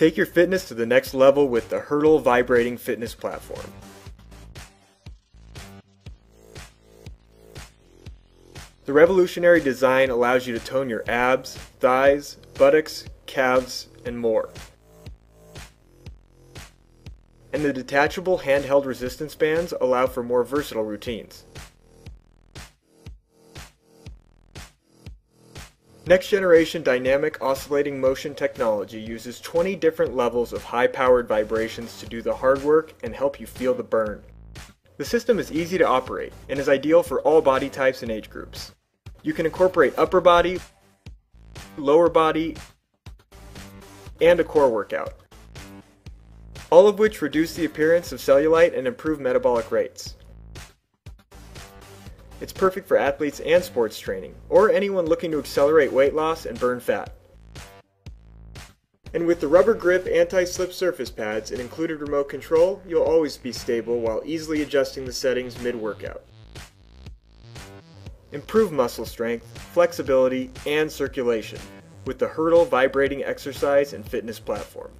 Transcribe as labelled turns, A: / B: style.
A: Take your fitness to the next level with the Hurtle Vibrating Fitness Platform. The revolutionary design allows you to tone your abs, thighs, buttocks, calves, and more. And the detachable handheld resistance bands allow for more versatile routines. Next generation dynamic oscillating motion technology uses 20 different levels of high powered vibrations to do the hard work and help you feel the burn. The system is easy to operate and is ideal for all body types and age groups. You can incorporate upper body, lower body, and a core workout, all of which reduce the appearance of cellulite and improve metabolic rates. It's perfect for athletes and sports training, or anyone looking to accelerate weight loss and burn fat. And with the rubber grip anti-slip surface pads and included remote control, you'll always be stable while easily adjusting the settings mid-workout. Improve muscle strength, flexibility, and circulation with the Hurtle Vibrating Exercise and Fitness Platform.